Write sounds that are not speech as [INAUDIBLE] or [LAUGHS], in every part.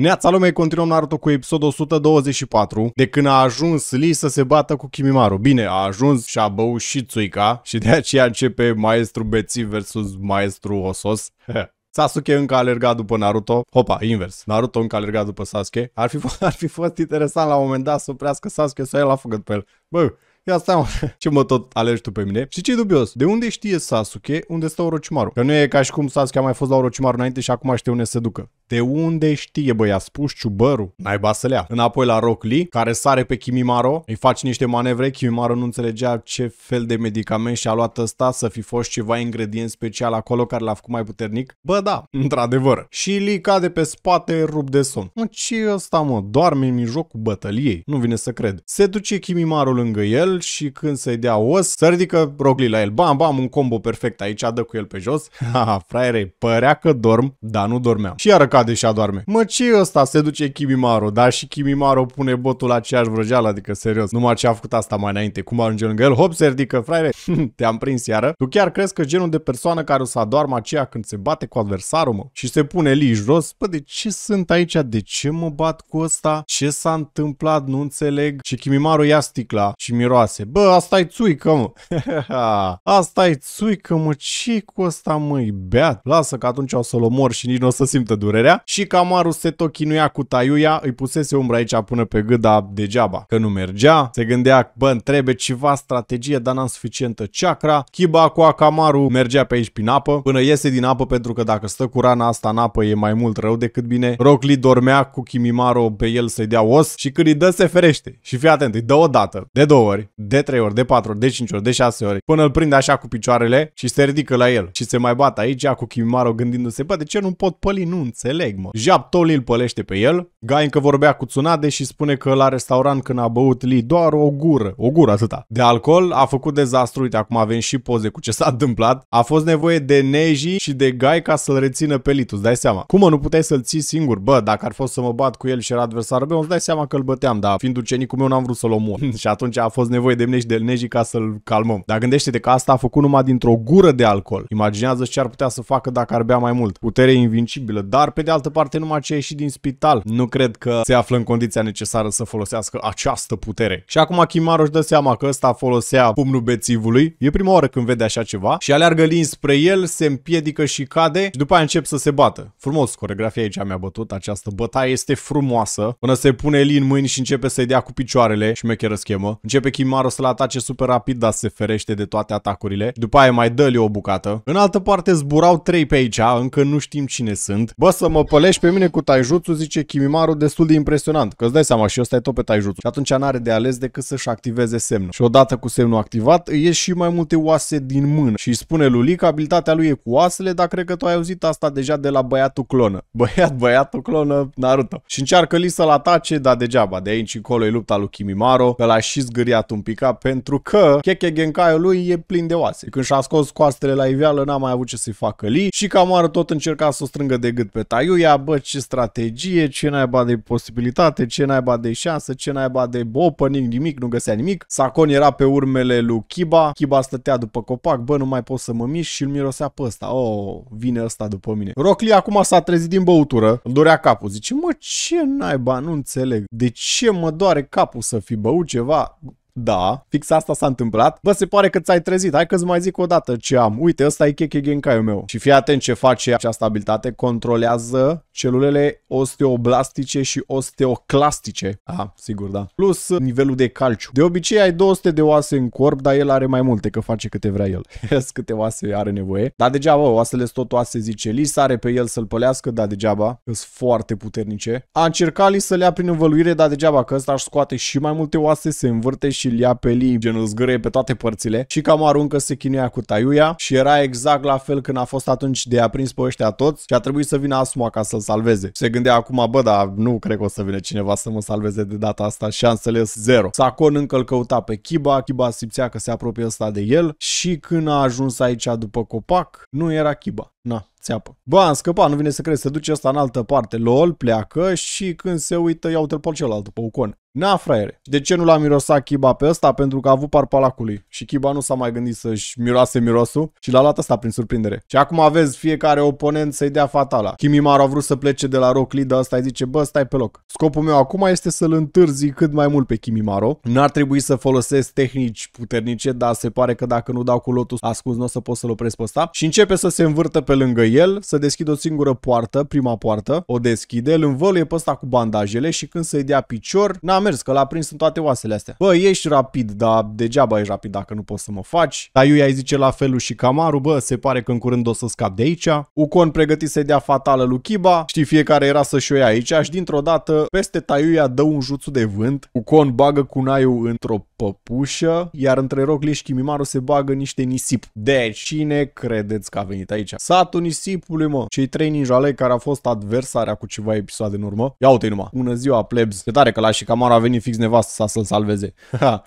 Neața lumei, continuăm Naruto cu episodul 124, de când a ajuns Lee să se bată cu Kimimaru. Bine, a ajuns și a băut și Tsuika și de aceea începe maestru Beții versus maestru Osos. [LAUGHS] Sasuke încă alerga după Naruto. Hopa, invers. Naruto încă alerga după Sasuke. Ar fi, f- [LAUGHS] ar fi fost interesant la un moment dat să oprească Sasuke să ia la făcut pe el. Bă, Ia stai mă, [LAUGHS] ce mă tot alegi tu pe mine? Și ce dubios? De unde știe Sasuke unde stă Orochimaru? Că nu e ca și cum Sasuke a mai fost la Orochimaru înainte și acum știe unde se ducă. De unde știe, băi, a spus ciubărul? Naiba să lea. Înapoi la Rock Lee, care sare pe Kimimaro, îi face niște manevre, Kimimaro nu înțelegea ce fel de medicament și-a luat ăsta, să fi fost ceva ingredient special acolo care l-a făcut mai puternic. Bă, da, într-adevăr. Și Lee cade pe spate, rup de somn. Mă, ce e ăsta, mă? Doarme în mijlocul bătăliei. Nu vine să cred. Se duce Kimimaro lângă el și când să-i dea os, să ridică Rock Lee la el. Bam, bam, un combo perfect aici, dă cu el pe jos. [LAUGHS] Ha, fraiere, părea că dorm, dar nu dormeam. Și iară cade și adorme. Mă, ce e ăsta? Se duce Kimimaro, dar și Kimimaro pune botul la aceeași vrăjeală, adică serios. Numai ce a făcut asta mai înainte. Cum ajunge lângă el? Hop, se ridică, fraiere. [LAUGHS] Te-am prins iară. Tu chiar crezi că genul de persoană care o să adormă aceea când se bate cu adversarul, mă? Și se pune Lee jos? Bă, de ce sunt aici? De ce mă bat cu ăsta? Ce s-a întâmplat? Nu înțeleg. Și Kimimaro ia sticla și miroase. Bă, asta e țuică, mă. [LAUGHS] asta e țuică, mă. ce cu ăsta, măi? Beat. Lasă că atunci o să-l omor și nici nu o să simtă durerea. Și Kamaru se tot chinuia cu Taiuia, îi pusese umbra aici până pe gât, dar degeaba. Că nu mergea, se gândea, bă, trebuie ceva strategie, dar n-am suficientă chakra. Kiba cu Akamaru mergea pe aici prin apă, până iese din apă, pentru că dacă stă cu rana asta în apă e mai mult rău decât bine. Rock Lee dormea cu Kimimaro pe el să-i dea os și când îi dă se ferește. Și fii atent, îi dă o dată, de două ori, de trei ori, de patru ori, de cinci ori, de șase ori, până îl prinde așa cu picioarele și se ridică la el. Și se mai bat aici cu Kimimaro gândindu-se, bă, de ce nu pot păli? Nu înțeleg, mă. Jap Toli îl pălește pe el. Gai încă vorbea cu Tsunade și spune că la restaurant când a băut Lee doar o gură, o gură atâta. De alcool a făcut dezastru, uite acum avem și poze cu ce s-a [LAUGHS] întâmplat. A fost nevoie de Neji și de Gai ca să-l rețină pe Lee, îți dai seama. Cum mă, nu puteai să-l ții singur? Bă, dacă ar fost să mă bat cu el și era adversarul meu, îți dai seama că îl băteam, dar fiind ucenicul meu n-am vrut să-l omor. [LAUGHS] și atunci a fost nevoie de Neji de Neji ca să-l calmăm. Dar gândește-te că asta a făcut numai dintr-o gură de alcool. Imaginează ce ar putea să facă dacă ar bea mai mult. Putere invincibilă, dar pe de altă parte numai ce a ieșit din spital. Nu cred că se află în condiția necesară să folosească această putere. Și acum Kimaro își dă seama că ăsta folosea pumnul bețivului. E prima oară când vede așa ceva și aleargă lin spre el, se împiedică și cade și după aia încep să se bată. Frumos, coregrafia aici mi-a bătut, această bătaie este frumoasă. Până se pune lin în mâini și începe să-i dea cu picioarele și șmecheră schemă. Începe Kimaro să-l atace super rapid, dar se ferește de toate atacurile. După aia mai dă o bucată. În altă parte zburau trei pe aici, încă nu știm cine sunt. Bă, să mă pălești pe mine cu taijutsu, zice Kimimaru, destul de impresionant. Că îți dai seama și ăsta e tot pe taijutsu. Și atunci n-are de ales decât să-și activeze semnul. Și odată cu semnul activat, îi ies și mai multe oase din mână. Și îi spune lui că abilitatea lui e cu oasele, dar cred că tu ai auzit asta deja de la băiatul clonă. [LAUGHS] Băiat, băiatul clonă, Naruto. Și încearcă Lee să-l atace, dar degeaba. De aici încolo e lupta lui Kimimaro, că l-a și zgâriat un pic pentru că Keke genkai lui e plin de oase. Când și-a scos coastele la iveală, n-a mai avut ce să-i facă Lee și Kamaru tot încerca să o strângă de gât pe Taiuia, bă, ce strategie, ce naiba de posibilitate, ce naiba de șansă, ce naiba de opening, nimic, nu găsea nimic. Sakon era pe urmele lui Kiba, Kiba stătea după copac, bă, nu mai pot să mă mișc și îl mirosea pe ăsta. Oh, vine ăsta după mine. Rock Lee acum s-a trezit din băutură, îl dorea capul, zice, mă, ce naiba, nu înțeleg. De ce mă doare capul să fi băut ceva? Da, fix asta s-a întâmplat. Bă, se pare că ți-ai trezit. Hai că-ți mai zic o dată ce am. Uite, ăsta e Keke Genkai-ul meu. Și fii atent ce face această abilitate. Controlează celulele osteoblastice și osteoclastice. Ah, sigur, da. Plus nivelul de calciu. De obicei ai 200 de oase în corp, dar el are mai multe, că face câte vrea el. [LAUGHS] câte oase are nevoie. Dar degeaba, oasele sunt tot oase, zice Li, sare pe el să-l pălească, dar degeaba. Sunt foarte puternice. A încercat Li să-l ia prin învăluire, dar degeaba, că ăsta își scoate și mai multe oase, se învârte și îl ia pe Lee, genul zgârie pe toate părțile. Și cam aruncă se chinuia cu Taiuia și era exact la fel când a fost atunci de a prins pe ăștia toți și a trebuit să vină Asuma ca să-l salveze. Se gândea acum, bă, dar nu cred că o să vină cineva să mă salveze de data asta, șansele sunt zero. Sakon încă îl căuta pe Kiba, Kiba simțea că se apropie ăsta de el și când a ajuns aici după copac, nu era Kiba. Na, țeapă. Bă, am scăpat, nu vine să crezi, se duce asta în altă parte, lol, pleacă și când se uită, iau-te pe celălalt, pe Ucon. Na, fraiere. De ce nu l-a mirosat Kiba pe ăsta? Pentru că a avut parpalacului. Și Kiba nu s-a mai gândit să-și miroase mirosul și l-a luat asta prin surprindere. Și acum aveți fiecare oponent să-i dea fatala. Kimimaru a vrut să plece de la Rock Lee, dar ăsta îi zice, bă, stai pe loc. Scopul meu acum este să-l întârzi cât mai mult pe Kimimaru. N-ar trebui să folosesc tehnici puternice, dar se pare că dacă nu dau cu lotus ascuns, nu o să pot să-l opresc pe ăsta. Și începe să se învârtă pe lângă el, să deschidă o singură poartă, prima poartă, o deschide, îl învăluie pe ăsta cu bandajele și când să-i dea picior, n-a mers, că l-a prins în toate oasele astea. Bă, ești rapid, dar degeaba ești rapid dacă nu poți să mă faci. Taiuia îi zice la felul și Camaru, bă, se pare că în curând o să scap de aici. Ucon pregătit să-i dea fatală lui Kiba, știi, fiecare era să-și o ia aici și dintr-o dată peste Taiuia dă un jutsu de vânt. Ucon bagă kunaiul într-o păpușă, iar între Rockley și Kimimaru se bagă niște nisip. Deci, cine credeți că a venit aici? Satul nisipului, mă. Cei trei ninjalei care au fost adversarea cu ceva episoade în urmă. Ia uite numai. Bună ziua, plebs. Ce tare că la Shikamaru a venit fix nevastă sa să-l salveze.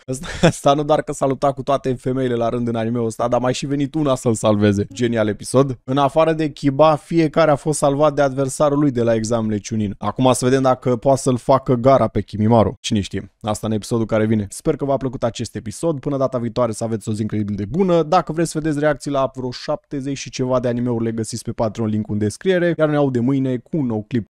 asta, asta nu doar că saluta cu toate femeile la rând în anime-ul ăsta, dar mai și venit una să-l salveze. Genial episod. În afară de Kiba, fiecare a fost salvat de adversarul lui de la examenele Chunin. Acum să vedem dacă poate să-l facă gara pe Kimimaru. Cine știe. Asta în episodul care vine. Sper că v-a plăcut acest episod. Până data viitoare să aveți o zi incredibil de bună. Dacă vreți să vedeți reacții la vreo 70 și ceva de anime-uri le găsiți pe Patreon, link în descriere. Iar ne de mâine cu un nou clip